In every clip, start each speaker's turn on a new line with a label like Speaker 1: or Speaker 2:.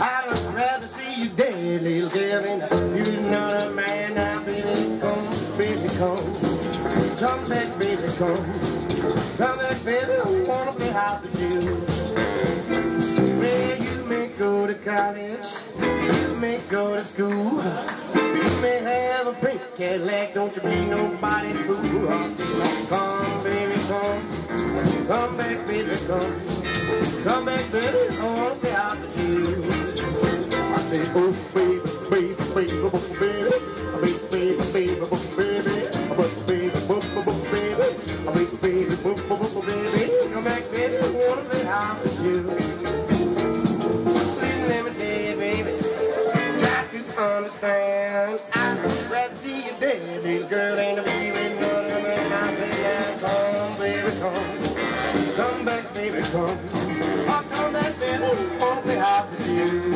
Speaker 1: I'd rather see you dead, little girl, than you another man. Now, baby, come, baby, come. Come back, baby, come. Come back, baby, I wanna play house with you. Well, you may go to college, you may go to school. May have a pink Cadillac, don't you be nobody's fool. Come, baby, come. Come back, baby, come. Come back, baby, I wanna play house with you. I say, oh, baby, baby, baby, baby, baby, baby, baby, baby, understand. I'd rather see you dead little girl ain't to be with none of them. I say come, baby, come, come back, baby, come. I'll come back, baby, won't be happy with you.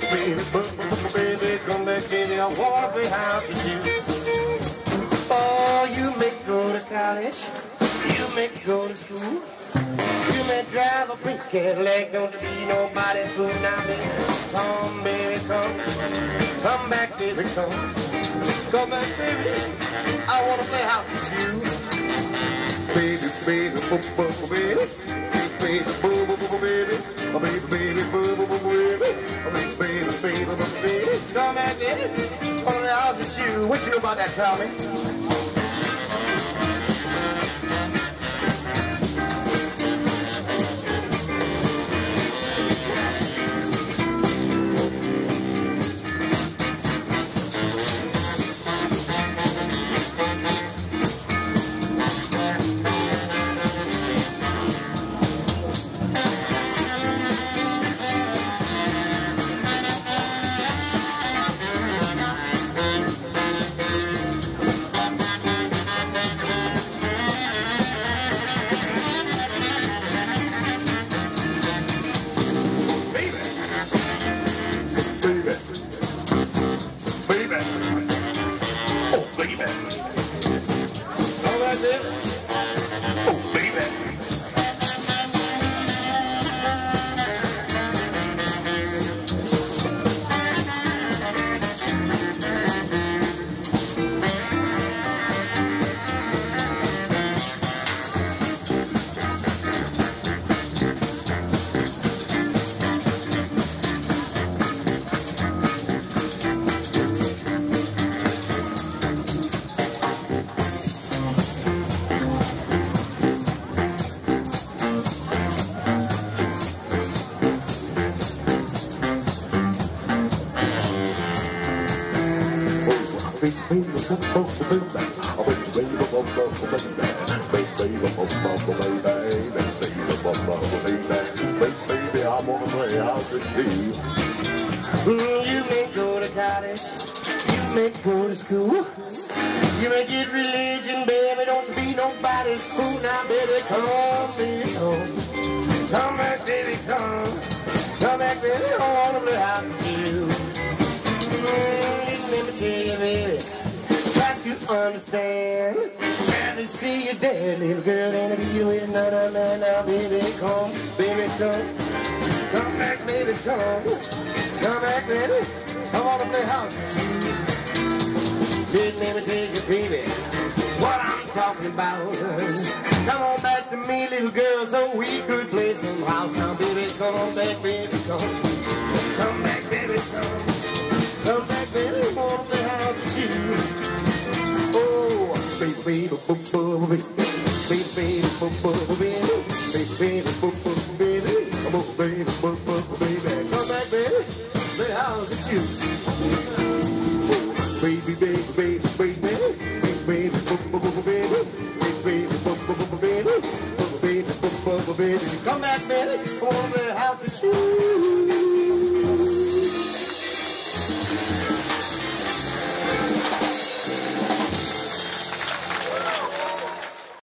Speaker 1: Baby boombo baby, come back, baby, I wanna be happy with you. Oh, you may go to college, you may go to school, you may drive a pink Cadillac, don't you be nobody's fool now, baby. Come, baby, come, come back, baby, come, come back, baby. I wanna play house with you. Baby, baby, boo, boo, boo, baby, baby, boo, boo, boo, boo, baby, oh, baby, baby, What you about that, Tommy?
Speaker 2: You.
Speaker 1: Mm, may go to college, you may go to school, you may get religion, baby. Don't be nobody's fool now, baby. Come on. Come back, baby, come. Come back, baby. I wanna play house understand. Rather see you dead, little girl, than to be with another man. Now, baby, come, baby, come. Come back, baby, come. Come back, baby. I wanna play house. Big me take you, baby. What I'm talking about. Come on back to me, little girl, so we could play some house. Now, baby, come on back, baby, come. Come back, baby, Come over baby, the house with you.